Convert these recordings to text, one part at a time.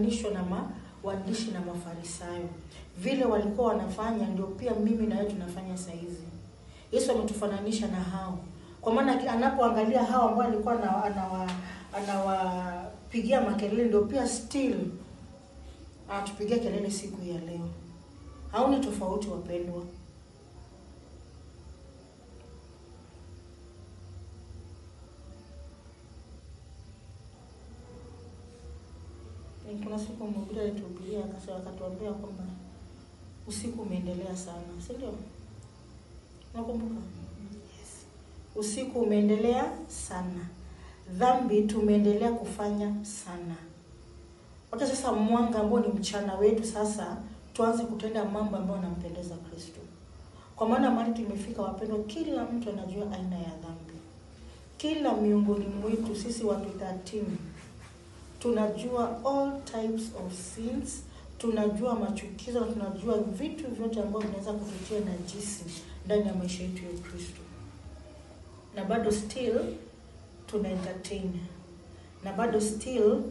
Nishwa na ma, waandishi na Mafarisayo vile walikuwa wanafanya, ndio pia mimi na wewe tunafanya saa hizi. Yesu ametufananisha na hao, kwa maana anapoangalia hao ambao alikuwa ana- anawa anawapigia makelele, ndio pia still anatupigia kelele siku ya leo. Hauni tofauti, wapendwa. Kuna siku mhubiri alituhubiria akasema, akatuambia kwamba usiku umeendelea sana, si ndio? Nakumbuka Yes. Usiku umeendelea sana, dhambi tumeendelea kufanya sana. Wacha sasa mwanga ambao ni mchana wetu sasa tuanze kutenda mambo ambayo yanampendeza Kristo, kwa maana mahali tumefika, wapendwa, kila mtu anajua aina ya dhambi. Kila miongoni mwetu sisi watu 13 tunajua all types of sins, tunajua machukizo na tunajua vitu vyote ambavyo vinaweza kututia najisi ndani ya maisha yetu ya Kristo, na bado still tuna entertain na bado still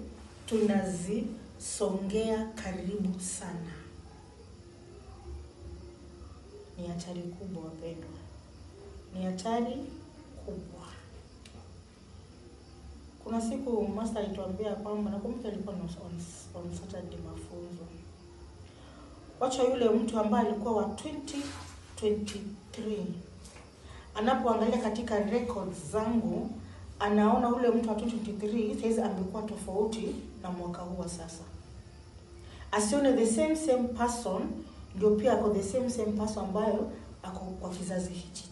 tunazisongea karibu sana. Ni hatari kubwa wapendwa, ni hatari kubwa. Kuna siku master alituambia kwamba nakumbuka ilikuwa ni on, on Saturday mafunzo. Wacha yule mtu ambaye alikuwa wa 2023 anapoangalia katika records zangu anaona ule mtu wa 2023 saizi amekuwa tofauti na mwaka huu wa sasa. Asione the same same person ndio pia ako the same same person ambayo ako kwa kizazi hichi.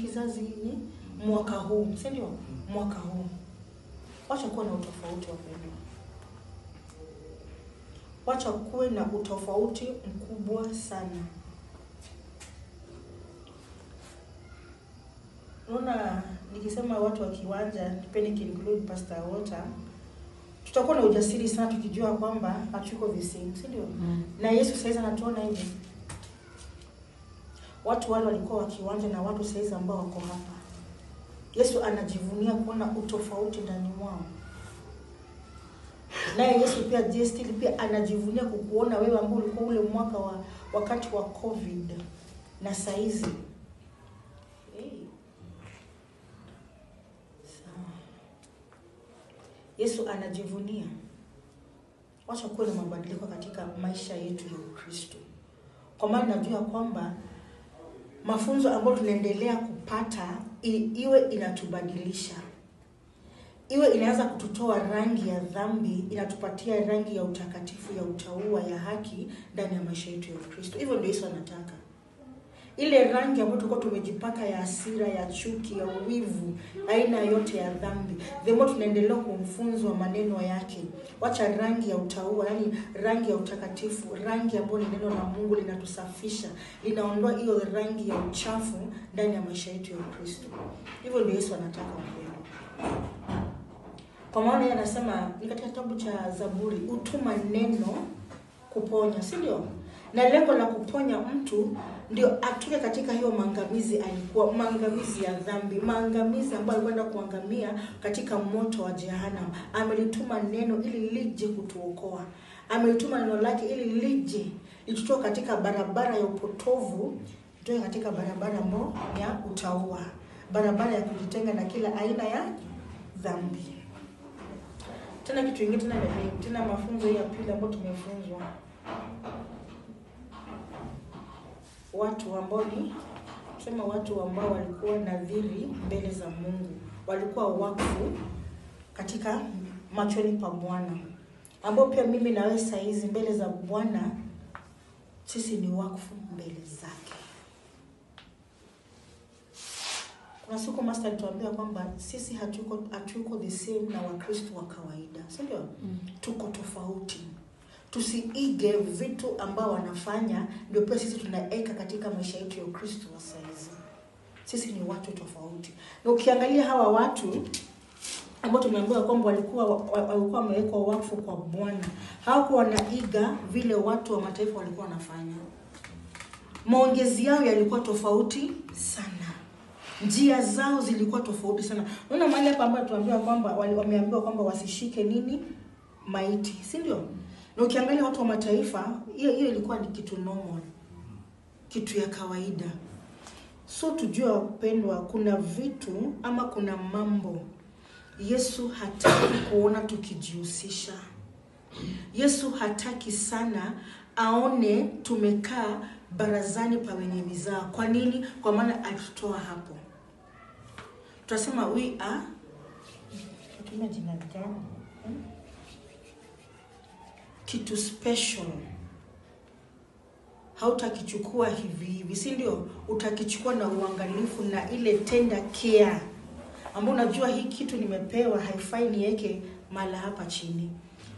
Kizazi ni mwaka huu, si ndio? Mwaka huu. Wacha kuwe na utofauti wa wapendwa, wacha kuwe na utofauti mkubwa sana. Unaona, nikisema watu wa kiwanja nipende kiinclude Pastor Walter, tutakuwa na ujasiri sana tukijua kwamba hatuko same, si ndio? Mm. Na Yesu saizi anatuona hivi, watu wale walikuwa wa kiwanja na watu saizi ambao wako hapa Yesu anajivunia kuona utofauti ndani mwao. Naye Yesu pia je, pia anajivunia kukuona wewe ambao ulikuwa ule mwaka wa wakati wa COVID na saizi. Yesu anajivunia. Wacha kuwe na mabadiliko katika maisha yetu ya Ukristo, kwa maana najua kwamba mafunzo ambayo tunaendelea kupata iwe inatubadilisha, iwe inaweza kututoa rangi ya dhambi, inatupatia rangi ya utakatifu, ya utaua, ya haki ndani ya maisha yetu ya Ukristo. Hivyo ndio Yesu anataka ile rangi ambayo tulikuwa tumejipaka ya hasira, ya chuki, ya uwivu, aina yote ya dhambi, the more tunaendelea kumfunzwa maneno yake, wacha rangi ya utaua, yani rangi ya utakatifu, rangi ambayo ni neno la Mungu linatusafisha, linaondoa hiyo rangi ya uchafu ndani ya maisha yetu ya Kristo. Hivyo ndio Yesu anataka upendo. Kwa maana yeye anasema ni katika kitabu cha Zaburi, utuma neno kuponya, si ndio? Na lengo la kuponya mtu ndio atoke katika hiyo maangamizi, alikuwa maangamizi ya dhambi, maangamizi ambayo alikwenda kuangamia katika moto wa jehanamu. Amelituma neno ili lije kutuokoa, amelituma neno lake ili lije litutoe katika barabara ya upotovu, tutoe katika barabara ambayo ya utaua, barabara ya kujitenga na kila aina ya dhambi. Tena kitu kingine tena tena mafunzo ya pili ambayo tumefunzwa watu ambao ni sema watu ambao walikuwa nadhiri mbele za Mungu, walikuwa wakfu katika machoni pa Bwana, ambao pia mimi na wewe saa hizi mbele za Bwana sisi ni wakfu mbele zake. Kuna siku master alituambia kwamba sisi hatuko hatuko the same na Wakristo wa kawaida, si ndio? Mm. Tuko tofauti tusiige vitu ambao wanafanya, ndio pia sisi tunaeka katika maisha yetu ya Ukristo wa saizi. Sisi ni watu tofauti, na ukiangalia hawa watu ambao tumeambiwa kwamba walikuwa walikuwa wamewekwa wafu kwa Bwana, hawakuwa wanaiga vile watu wa mataifa walikuwa wanafanya. Maongezi yao yalikuwa tofauti sana, njia zao zilikuwa tofauti sana. Unaona mali hapa ambayo tuambiwa kwamba wameambiwa kwamba wasishike nini maiti, si ndio? Na ukiangalia watu wa mataifa, hiyo hiyo ilikuwa ni kitu normal, kitu ya kawaida. So tujue wapendwa, kuna vitu ama kuna mambo Yesu hataki kuona tukijihusisha. Yesu hataki sana aone tumekaa barazani pa wenye mizaa. Kwa nini? Kwa maana alitutoa hapo. Tutasema we are jina gani? Kitu special. Hautakichukua hivi hivi, si ndio? Utakichukua na uangalifu na ile tender care ambao unajua hii kitu nimepewa, haifai niweke mala hapa chini,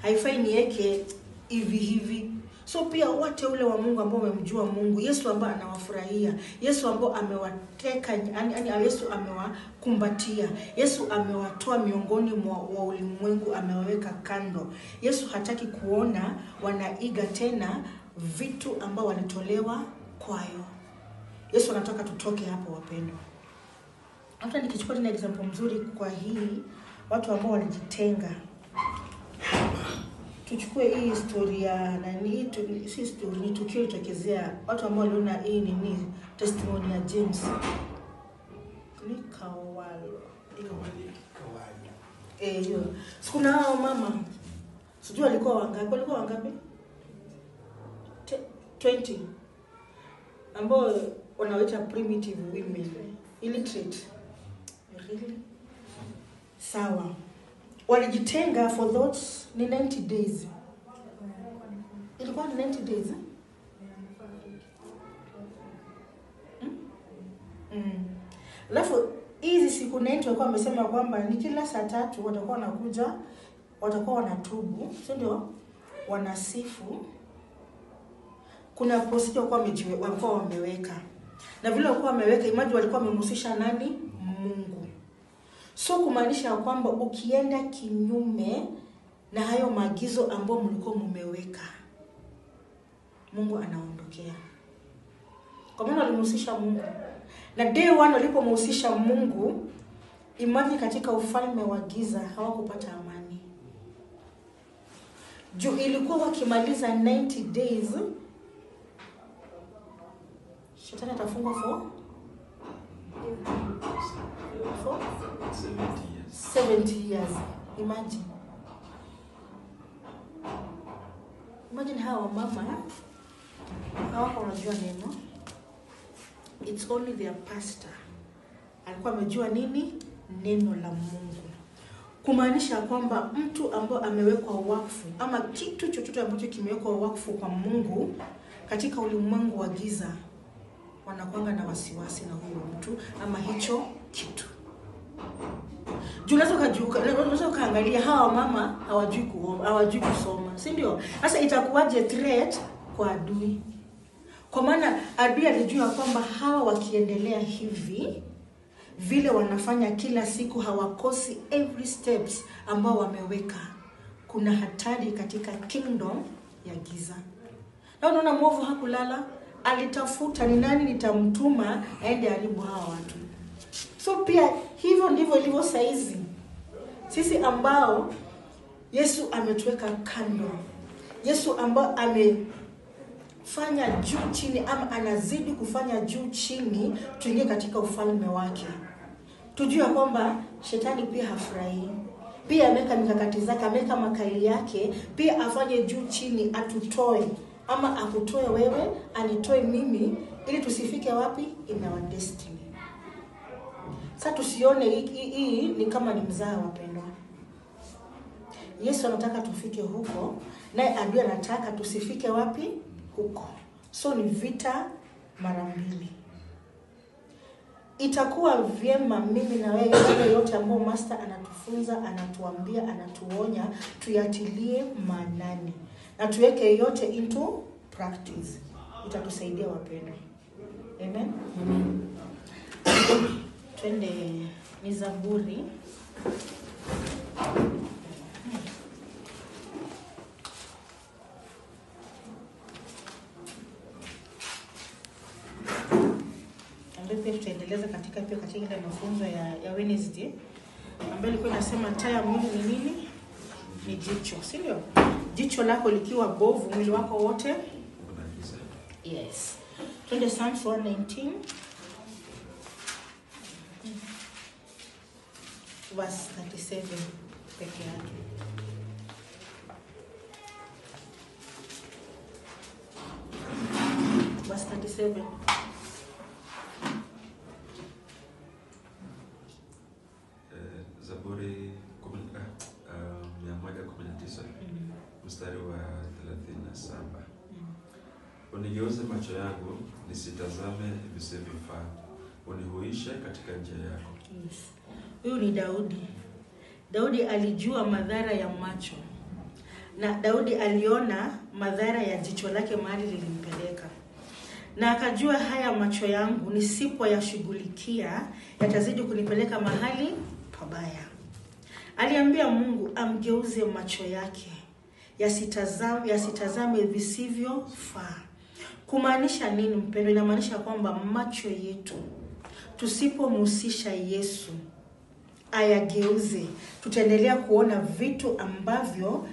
haifai niweke hivi hivi. So pia wateule wa Mungu ambao wamemjua Mungu, Yesu ambaye anawafurahia, Yesu ambao amewateka, yani, yani Yesu amewakumbatia, Yesu amewatoa miongoni mwa wa ulimwengu, amewaweka kando. Yesu hataki kuona wanaiga tena vitu ambao walitolewa kwayo. Yesu anataka tutoke hapo, wapendwa. Hata nikichukua tena example mzuri kwa hii, watu ambao walijitenga tuchukue hii historia nani, si story, ni tukio litokezea. Watu ambao waliona hii nini, testimony ya James. Ni Kawalo. Eh, hiyo. Siku hao mama sijui walikuwa wangapi, walikuwa wangapi? 20 ambao primitive women. Illiterate. Really? Sawa, walijitenga for those ni 90 days, ilikuwa ni 90 days eh? Alafu hizi siku 90 walikuwa wamesema kwamba ni kila saa tatu watakuwa wanakuja, watakuwa wanatubu, si ndio? Wanasifu. Kuna procedure walikuwa wameweka, na vile walikuwa wameweka, imagine walikuwa wamemhusisha nani? Mungu. So kumaanisha kwamba ukienda kinyume na hayo maagizo ambayo mlikuwa mumeweka Mungu anaondokea. Kwa maana walimhusisha Mungu, na day one walipomhusisha Mungu, imani katika ufalme wa giza hawakupata amani juu ilikuwa wakimaliza 90 days, shetani atafungwa for 70 years. Imagine. Imagine hawa mama hawako wanajua neno. It's only their pastor alikuwa amejua nini neno la Mungu, kumaanisha kwamba mtu ambaye amewekwa wakfu ama kitu chochote ambacho kimewekwa wakfu kwa Mungu katika ulimwengu wa giza, wanakwanga na wasiwasi na huyo mtu ama hicho kitu unaweza ukajuka, unaweza ukaangalia hawa mama hawajui kuomba, hawajui kusoma, si ndio? Sasa itakuwaje threat kwa adui? Kwa maana adui alijua kwamba hawa wakiendelea hivi vile wanafanya kila siku, hawakosi every steps ambao wameweka, kuna hatari katika kingdom ya giza. Na unaona mwovu hakulala, alitafuta ni nani nitamtuma aende haribu hawa watu. So pia hivyo ndivyo ilivyo saizi sisi ambao Yesu ametuweka kando, Yesu ambao amefanya juu chini, ama anazidi kufanya juu chini, tuingie katika ufalme wake. Tujue kwamba shetani pia hafurahii, pia ameweka mikakati zake, ameweka makali yake, pia afanye juu chini, atutoe ama akutoe wewe, anitoe mimi, ili tusifike wapi? In our destiny. Sasa tusione hii- ni kama ni mzaa, wapendwa. Yesu anataka tufike huko, naye adui anataka tusifike wapi? Huko. So ni vita mara mbili. Itakuwa vyema mimi na wewe, yale yote ambayo master anatufunza, anatuambia, anatuonya, tuyatilie maanani na tuweke yote into practice. Itatusaidia wapendwa. Amen. Twende ni Zaburi ambayo pia tutaendeleza katika pia katika ile mafunzo ya, ya Wednesday ambayo ilikuwa inasema taa ya mwili ni nini? Ni jicho, si ndio? jicho lako likiwa bovu mwili wako wote. Yes. Twende Psalms 119 verse 37 peke yake. Verse 37 Eh, Zaburi kumi- mia moja kumi na tisa. Mstari wa thelathini na saba. Unigeuze macho yangu nisitazame visivyofaa, unihuishe katika njia yako. Yes. Huyu ni Daudi. Daudi alijua madhara ya macho, na Daudi aliona madhara ya jicho lake mahali lilimpeleka, na akajua haya macho yangu nisipoyashughulikia yatazidi kunipeleka mahali pabaya. Aliambia Mungu amgeuze macho yake yasitazame, yasitazame visivyofaa. Kumaanisha nini mpendo? Inamaanisha kwamba macho yetu tusipomhusisha Yesu ayageuze, tutaendelea kuona vitu ambavyo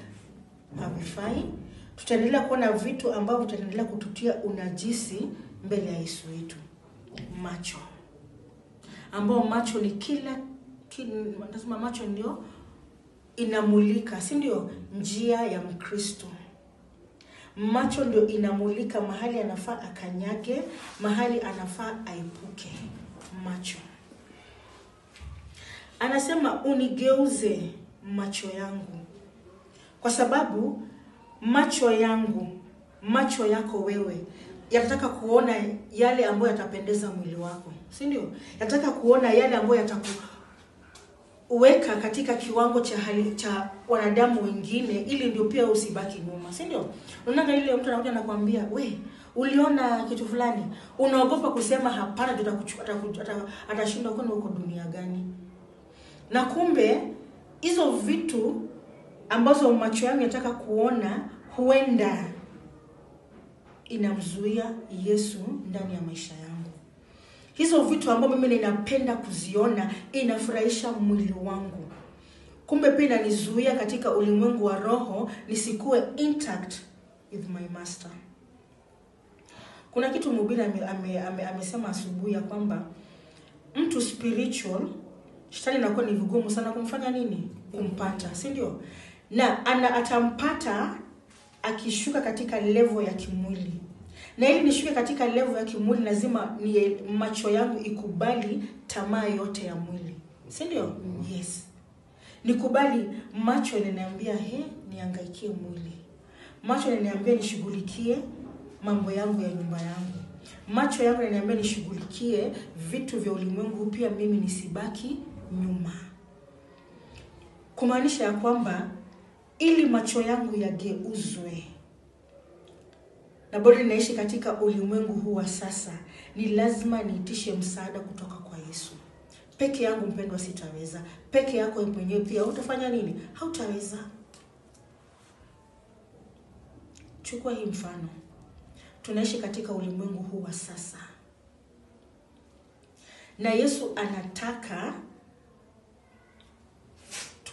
havifai, tutaendelea kuona vitu ambavyo tutaendelea kututia unajisi mbele ya Yesu wetu. Macho ambao macho ni kila, nasema macho ndio inamulika, si ndio, njia ya Mkristo. Macho ndio inamulika mahali anafaa akanyage, mahali anafaa aepuke. Macho anasema unigeuze macho yangu, kwa sababu macho yangu, macho yako wewe yanataka kuona yale ambayo yatapendeza mwili wako, si ndio? Yanataka kuona yale ambayo yatakuweka katika kiwango cha hali cha wanadamu wengine, ili ndio pia usibaki nyuma, si ndio? Unaona ile mtu anakuja anakuambia we uliona kitu fulani, unaogopa kusema hapana, atakuchukua, atakuchu- atashindwa, kwani uko dunia gani? Na kumbe hizo vitu ambazo macho yangu yanataka kuona huenda inamzuia Yesu ndani ya maisha yangu. Hizo vitu ambavyo mimi ninapenda kuziona inafurahisha mwili wangu, kumbe pia inanizuia katika ulimwengu wa roho nisikuwe intact with my master. Kuna kitu mhubiri ame, ame, ame, amesema asubuhi ya kwamba mtu spiritual shetani inakuwa ni vigumu sana kumfanya nini, kumpata, si ndio? Na ana atampata akishuka katika levo ya kimwili, na ili nishuke katika levo ya kimwili lazima ni macho yangu ikubali tamaa yote ya mwili, si ndio? Yes, nikubali. Macho inaniambia he, niangaikie mwili. Macho inaniambia nishughulikie mambo yangu ya nyumba yangu. Macho yangu yananiambia nishughulikie vitu vya ulimwengu, pia mimi nisibaki nyuma, kumaanisha ya kwamba ili macho yangu yageuzwe na bado ninaishi katika ulimwengu huu wa sasa, ni lazima niitishe msaada kutoka kwa Yesu. Peke yangu mpendwa, sitaweza. Peke yako mwenyewe pia utafanya nini? Hautaweza. Chukua hii mfano, tunaishi katika ulimwengu huu wa sasa, na Yesu anataka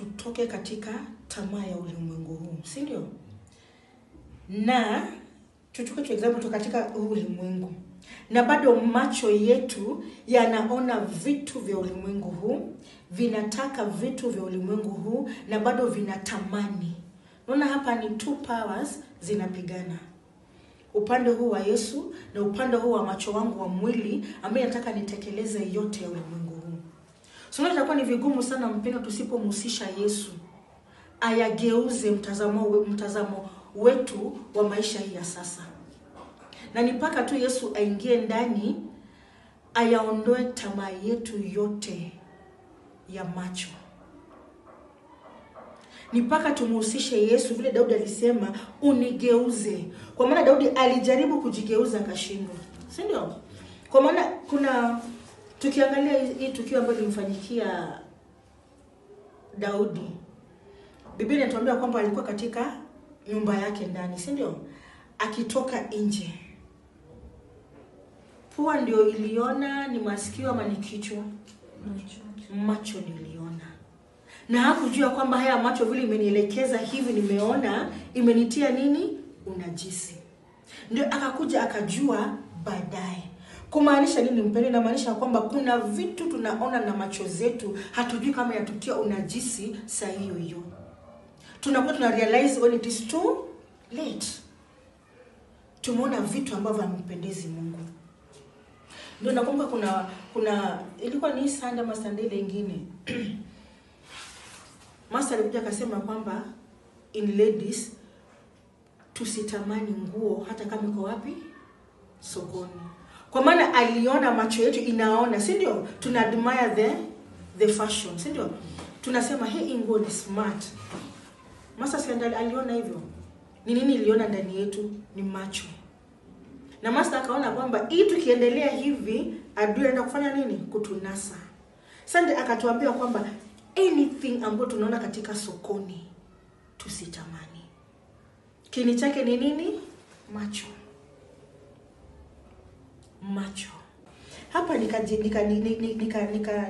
tutoke katika tamaa ya ulimwengu huu, si ndio? Na tuchukue tu example katika ulimwengu, na bado macho yetu yanaona vitu vya ulimwengu huu, vinataka vitu vya ulimwengu huu, na bado vinatamani. Unaona hapa ni two powers zinapigana, upande huu wa Yesu na upande huu wa macho wangu wa mwili, ambaye nataka nitekeleze yote ya ulimwengu So itakuwa ni vigumu sana mpendo, tusipomhusisha Yesu ayageuze mtazamo mtazamo wetu wa maisha hii ya sasa, na ni mpaka tu Yesu aingie ndani ayaondoe tamaa yetu yote ya macho. Ni mpaka tumuhusishe Yesu, vile Daudi alisema unigeuze, kwa maana Daudi alijaribu kujigeuza akashindwa, si ndio? Kwa maana kuna tukiangalia hii tukio ambalo limfanyikia Daudi, Biblia inatuambia kwamba alikuwa katika nyumba yake ndani, si ndio? Akitoka nje, pua ndio iliona, ni masikio ama ni kichwa? Macho ndio iliona, na hakujua kwamba haya macho vile imenielekeza hivi, nimeona imenitia nini, unajisi. Ndio akakuja akajua baadaye. Kumaanisha nini mpendo? Inamaanisha kwamba kuna vitu tunaona na macho zetu, hatujui kama yatutia unajisi saa hiyo hiyo, tunakuwa tuna realize when it is too late. Tumeona vitu ambavyo hampendezi Mungu. Ndio nakumbuka kuna kuna ilikuwa ni Sunday ama Sunday ile ingine Master alikuja akasema kwamba in ladies tusitamani nguo hata kama iko wapi sokoni, kwa maana aliona macho yetu inaona, si ndio? Tuna admire the the fashion, si ndio? Tunasema hii Ingo ni smart. Masa Sandal aliona hivyo. Ni nini iliona ndani yetu? Ni macho na Masa akaona kwamba hii tukiendelea hivi adui anaenda kufanya nini? Kutunasa. Sasa akatuambia kwamba anything ambayo tunaona katika sokoni tusitamani. Kini chake ni nini? Macho. Macho. Hapa nikaji nika nika nika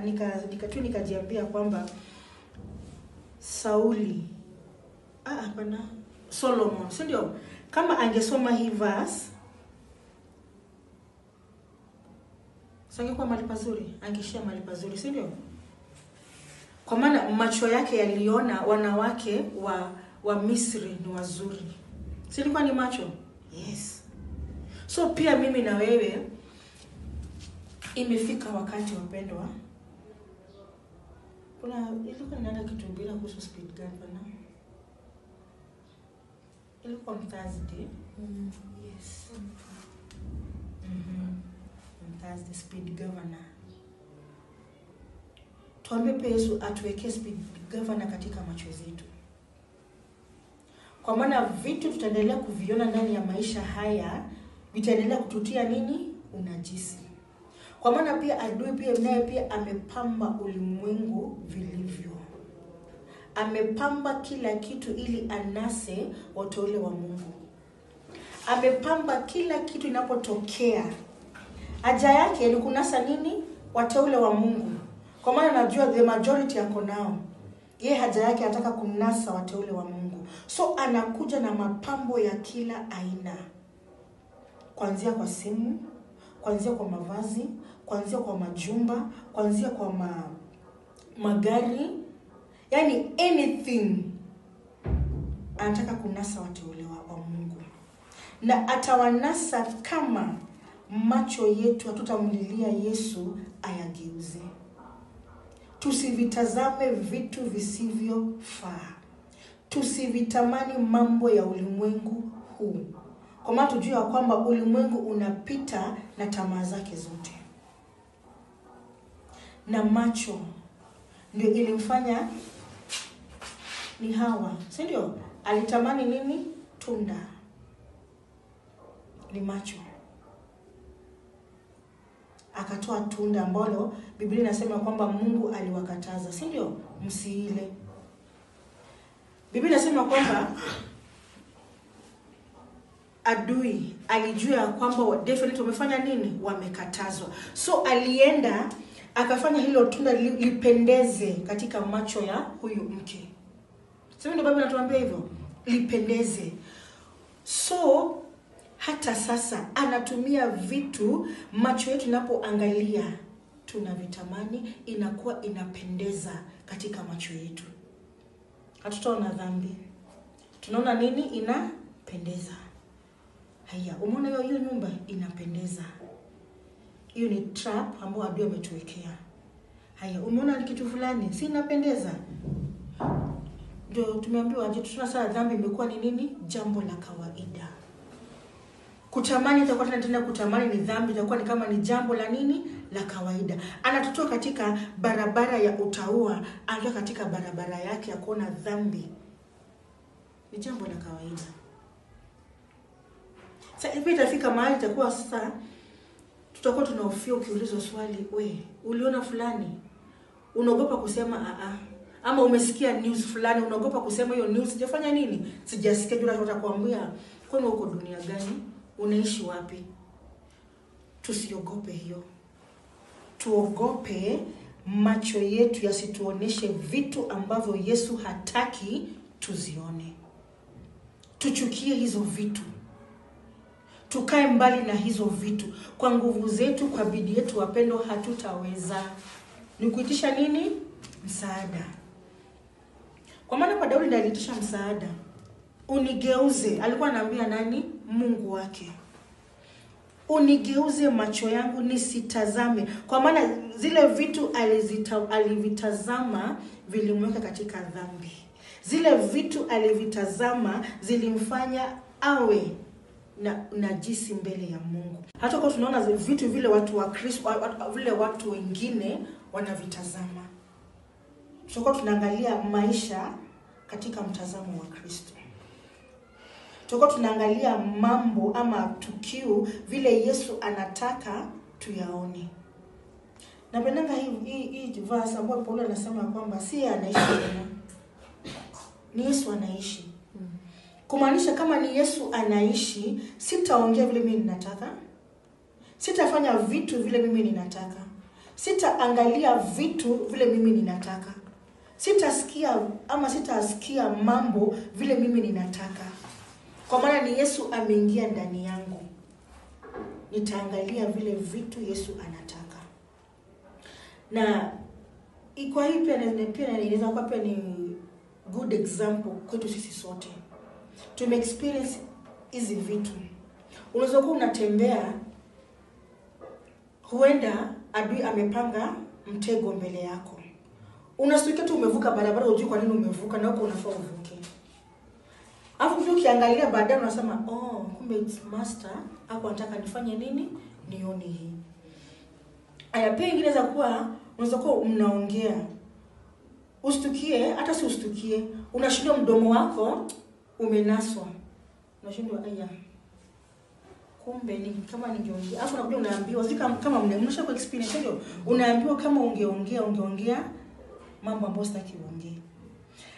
nika tu nikajiambia kwamba Sauli ah, hapana Solomon, si ndio? Kama angesoma hii verse sangekuwa mali pazuri, angeshia mali pazuri, si ndio? Kwa maana macho yake yaliona wanawake wa wa Misri ni wazuri, silikuwa ni macho? Yes. So pia mimi na wewe imefika wakati wapendwa, kuna ilikuwa ninaenda kitu bila kuhusu speed governor, ilikuwa Thursday. Yes. Mhm. On Thursday, speed governor. Tuambie pia Yesu atuwekee speed governor katika macho zetu, kwa maana vitu tutaendelea kuviona ndani ya maisha haya vitaendelea kututia nini? Unajisi. Kwa maana pia adui pia naye pia amepamba ulimwengu vilivyo, amepamba kila kitu ili anase wateule wa Mungu, amepamba kila kitu inapotokea. Haja yake ni kunasa nini? Wateule wa Mungu, kwa maana najua the majority yako nao. Yeye haja yake anataka kunasa wateule wa Mungu, so anakuja na mapambo ya kila aina, kuanzia kwa simu, kuanzia kwa mavazi, kuanzia kwa majumba, kuanzia kwa ma, magari, yani anything. Anataka kunasa wateule wa, Mungu, na atawanasa kama macho yetu hatutamlilia Yesu ayageuze. Tusivitazame vitu visivyofaa, tusivitamani mambo ya ulimwengu huu, kwa maana tujue ya kwamba ulimwengu unapita na tamaa zake zote, na macho ndio ilimfanya ni Hawa, si ndio? Alitamani nini? Tunda. Ni macho akatoa tunda ambalo Biblia inasema kwamba Mungu aliwakataza, si ndio? Msiile. Biblia inasema kwamba adui alijua ya kwamba definitely wamefanya nini? Wamekatazwa. So alienda akafanya hilo tunda lipendeze katika macho ya huyu mke. Sasa ndio Biblia inatuambia hivyo, lipendeze. So hata sasa anatumia vitu, macho yetu inapoangalia tunavitamani, inakuwa inapendeza katika macho yetu. Hatutaona dhambi, tunaona nini? Inapendeza. Haya, umeona hiyo nyumba inapendeza, hiyo ni trap ambayo adui ametuwekea. Haya, umeona ni kitu fulani, si napendeza? Ndio tumeambiwa aje, tuna sana dhambi imekuwa ni nini? Jambo la kawaida kutamani itakuwa tena tena kutamani ni dhambi, itakuwa ni kama ni jambo la nini la kawaida. Anatutoa katika barabara ya utaua, anatoa katika barabara yake ya kuona dhambi ni jambo la kawaida. Sasa itafika mahali itakuwa sasa, tutakuwa tunahofia ukiulizwa swali, we uliona fulani, unaogopa kusema aa, ama umesikia news fulani, unaogopa kusema hiyo news. Sijafanya nini, sijasikia. Jua watakwambia kwani uko dunia gani? Unaishi wapi? Tusiogope hiyo, tuogope macho yetu yasituoneshe vitu ambavyo Yesu hataki tuzione. Tuchukie hizo vitu, tukae mbali na hizo vitu. Kwa nguvu zetu, kwa bidii yetu, wapendo, hatutaweza. Ni kuitisha nini? Msaada. Kwa maana kwa Daudi aliitisha msaada, unigeuze. Alikuwa anaambia nani? Mungu wake unigeuze macho yangu nisitazame, kwa maana zile vitu alizita, alivitazama vilimweka katika dhambi. Zile vitu alivitazama zilimfanya awe na najisi mbele ya Mungu. Hata kwa tunaona vitu vile watu wa Kristo, vile watu wengine wanavitazama, tutakuwa tunaangalia maisha katika mtazamo wa Kristo tutakuwa tunaangalia mambo ama tukio vile Yesu anataka tuyaone. Napendanga hii hii, hii verse ambayo Paulo anasema kwamba si anaishi tena, ni Yesu anaishi. Kumaanisha kama ni Yesu anaishi, sitaongea vile mimi ninataka, sitafanya vitu vile mimi ninataka, sitaangalia vitu vile mimi ninataka, sitasikia ama sitasikia mambo vile mimi ninataka. Kwa maana ni Yesu ameingia ndani yangu, nitaangalia vile vitu Yesu anataka. Na kwa hii pia pia na- inaweza kuwa pia ni good example kwetu sisi sote, tume experience hizi vitu. Unaweza kuwa unatembea, huenda adui amepanga mtego mbele yako, unasikia tu umevuka barabara, hujui kwa nini umevuka, na huko unafaa uvuke Alafu pia ukiangalia baadaye unasema oh, kumbe it's master hapo anataka nifanye nini? Nione hii. Aya, pia ingine za kuwa unaweza kuwa mnaongea ustukie, hata si ustukie, unashindwa mdomo wako umenaswa, unashindwa aya, kumbe ni kama ningeongea. Alafu unakuja unaambiwa si kama kama mna mnasha kwa experience hiyo, unaambiwa kama ungeongea ungeongea mambo ambayo sitaki uongee.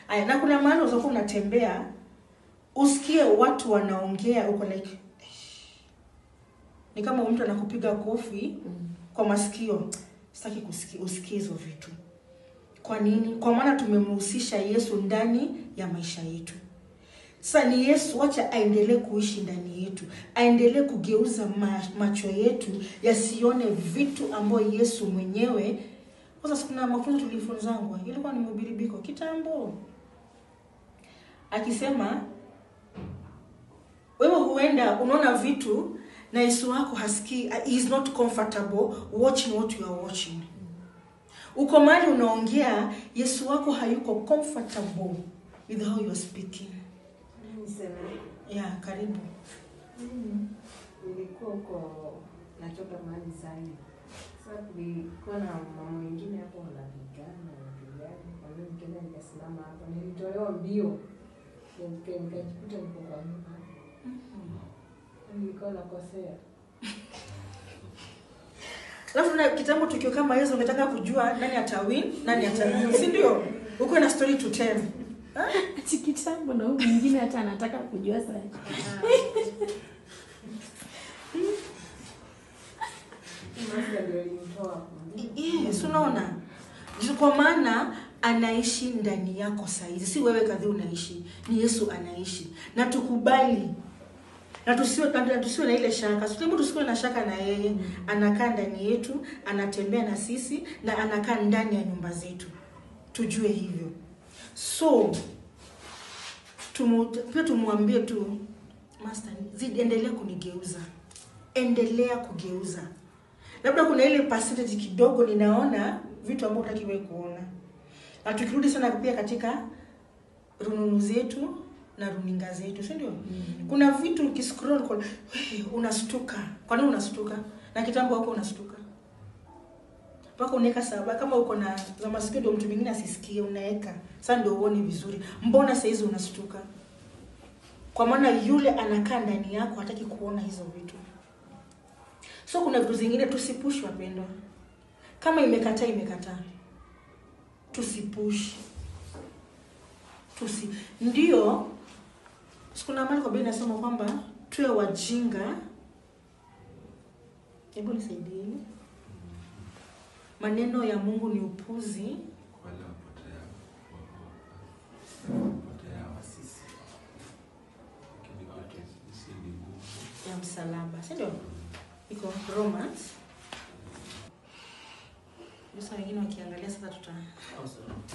Aya, na kuna mahali unazokuwa unatembea usikie watu wanaongea, uko like ni kama mtu anakupiga kofi kwa masikio. Sitaki kusikia, usikie hizo vitu. Kwa nini? Kwa maana tumemhusisha Yesu ndani ya maisha yetu. Sasa ni Yesu, wacha aendelee kuishi ndani yetu, aendelee kugeuza macho yetu yasione vitu ambayo Yesu mwenyewe. Sasa kuna mafunzo tulifunzangwa, ilikuwa ni mhubiri Biko kitambo akisema wewe huenda unaona vitu na Yesu wako hasikii, is not comfortable watching what you are watching. Uko mahali unaongea, Yesu wako hayuko comfortable with how you are speaking. Niseme, ya karibu. mimi nilikuwa huko nachoka mahali sana. Sasa kulikuwa na mama wengine hapo wanapigana wanapigana, kwa hiyo nikaenda nikasimama hapo, nilitolewa mbio Nika- nikajikuta niko kwa nyumba, nilikuwa nakosea. Alafu na kitambo tukio kama hizo ungetaka kujua nani atawin, nani atalose, si ndio? Uko na story to tell. Ati kitambo na huyu mwingine hata anataka kujua. Yes, unaona? Kwa maana anaishi ndani yako saizi, si wewe kadhi unaishi, ni Yesu anaishi, na tukubali na tusiwe na tusiwe na ile shaka. Sio tusiwe na shaka na yeye, anakaa ndani yetu, anatembea na sisi na anakaa ndani ya nyumba zetu, tujue hivyo. So tumu, pia tumwambie tu Master, zidi endelea kunigeuza, endelea kugeuza labda kuna ile percentage kidogo ninaona vitu ambavyo utakiwe kuona, na tukirudi sana pia katika rununu zetu na runinga zetu, si ndio? Kuna vitu ukiscroll kwa "Hey, unastuka. Kwa nini unastuka? Na kitambo wako unastuka mpaka unaweka saba, kama uko na za masikio ndio mtu mwingine asisikie, unaweka sasa ndio uone vizuri. Mbona saa hizi unastuka? Kwa maana yule anakaa ndani yako hataki kuona hizo vitu. So kuna vitu zingine tusipush, wapendwa. Kama imekataa imekataa, tusipush, tusi ndio. Sikuna mali kwa Biblia inasema kwamba tuwe wajinga. Hebu nisaidieni. Maneno ya Mungu ni upuzi. Kwa ya msalaba, si ndio? Iko Romans. Sasa wengine wakiangalia sasa tuta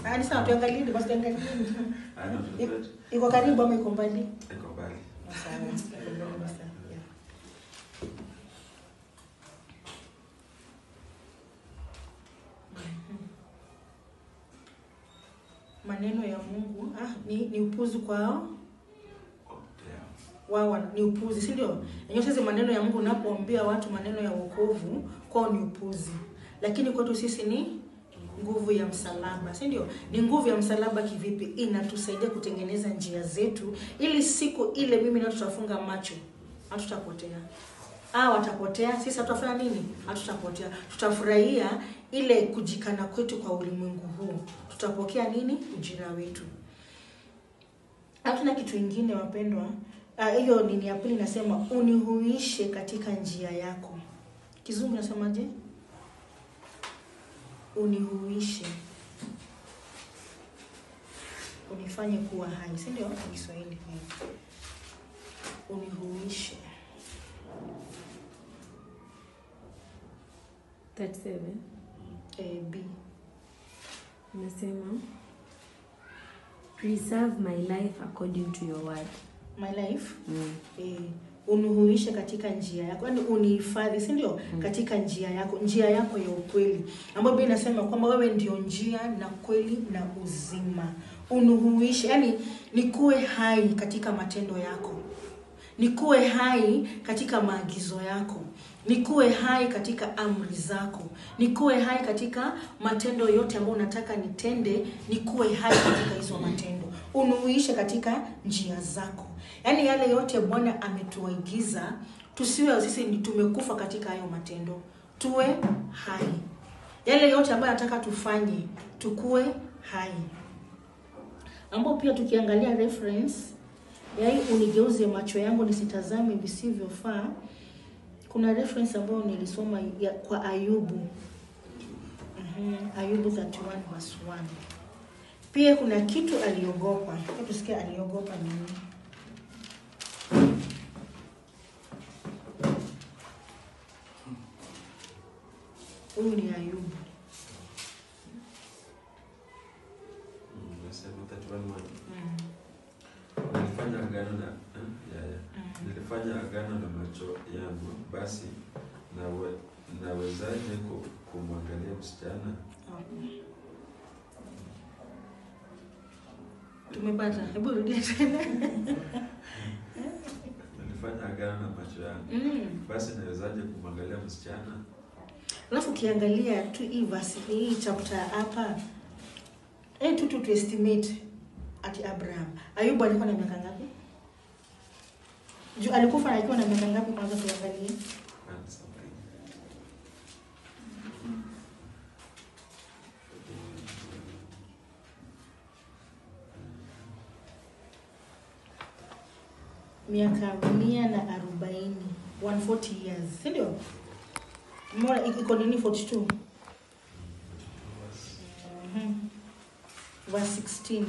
Ah, ni sawa tuangalie basi tuangalie. Ah, Iko karibu ama iko mbali? iko mbali. Sawa. iko mbali basi, yeah. Mhm. Maneno ya Mungu ah, ni, ni upuzi kwao wao ni upuzi, si ndio? Yenyewe sasa maneno ya Mungu unapoambia watu maneno ya wokovu kwao ni upuzi, lakini kwetu sisi ni nguvu ya msalaba, si ndio? Ni nguvu ya msalaba kivipi? Inatusaidia kutengeneza njia zetu, ili siku ile mimi na tutafunga macho, hatutapotea. Ah, watapotea, sisi hatutafanya nini? Hatutapotea. Tutafurahia ile kujikana kwetu kwa ulimwengu huu. Tutapokea nini? Ujira wetu. Hatuna kitu ingine wapendwa. Hiyo uh, nini ya pili nasema unihuishe katika njia yako. Kizungu nasemaje? Unihuishe. Unifanye kuwa hai, si ndio? Kiswahili. Unihuishe. 37 Eh, B. nasema preserve my life according to your word My life mm. eh, unuhuishe katika njia yako, yaani unihifadhi, si ndio? Mm. Katika njia yako, njia yako ya ukweli, ambayo Biblia inasema kwamba wewe ndio njia na kweli na uzima. Unuhuishe, yaani nikuwe hai katika matendo yako, nikuwe hai katika maagizo yako, nikuwe hai katika amri zako, nikuwe hai katika matendo yote ambayo unataka nitende, nikuwe hai katika hizo matendo, unuishe katika njia zako. Yaani yale yote Bwana ametuagiza tusiwe sisi ni tumekufa katika hayo matendo, tuwe hai. Yale yote ambayo anataka tufanye, tukue hai, ambao pia tukiangalia reference yaani unigeuze macho yangu nisitazame visivyofaa, kuna reference ambayo nilisoma ya, kwa Ayubu. Mhm, Ayubu 31 verse 1. Pia kuna kitu aliogopa. Hebu tusikie aliogopa nini? Huyu ni Ayubu. Mm, Nasema 31. Mm. Nilifanya agano na eh, ya, ya. Mm. Nilifanya agano na macho yangu, basi nawe, nawezaje ku- kumwangalia msichana? Tumepata. Hebu rudia tena. Nilifanya agano na macho yangu, Mm. basi nawezaje kumwangalia msichana? Alafu ukiangalia tu hii verse hii chapter hapa eh tu tu tu estimate ati Abraham. Ayubu alikuwa na miaka ngapi? Juu alikufa akiwa na miaka ngapi kwanza tuangalie? Miaka mia na arobaini 140 years, si ndio? Mbona iko nini 42? Mhm. Verse 16.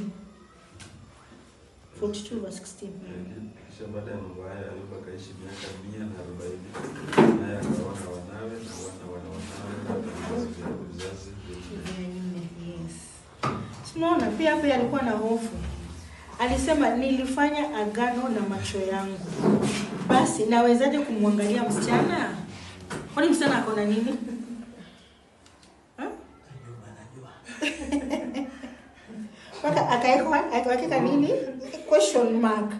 42 verse 16. Mhm. Kisha baada ya mambo haya Ayubu akaishi miaka mia na arobaini naye akaona wanawe na wana wana wanawe vizazi yes. Tunaona pia pia alikuwa na hofu. Alisema nilifanya agano na macho yangu, basi nawezaje kumwangalia msichana? Kwani msichana ako na nini? Mpaka akawekwa akaweka nini? Question mark.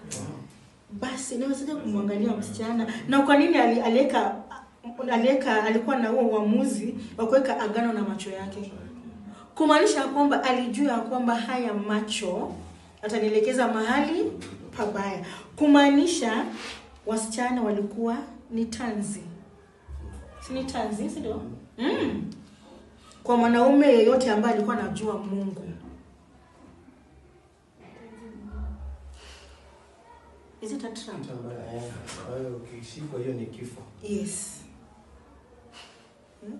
Basi nawezaje kumwangalia msichana? Na kwa nini ali- aliweka aliweka alikuwa na huo uamuzi wa kuweka agano na macho yake? kumaanisha kwamba alijua kwamba haya macho atanielekeza mahali pabaya, kumaanisha wasichana walikuwa ni tanzi, si ni tanzi, si ndio? Mm. Kwa mwanaume yeyote ambaye alikuwa anajua Mungu. Is it a trap? Eh, ukishikwa hiyo ni kifo. Yes. Hmm?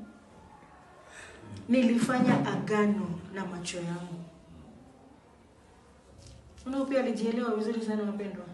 nilifanya agano na macho yangu. Unao pia alijielewa vizuri sana wapendwa.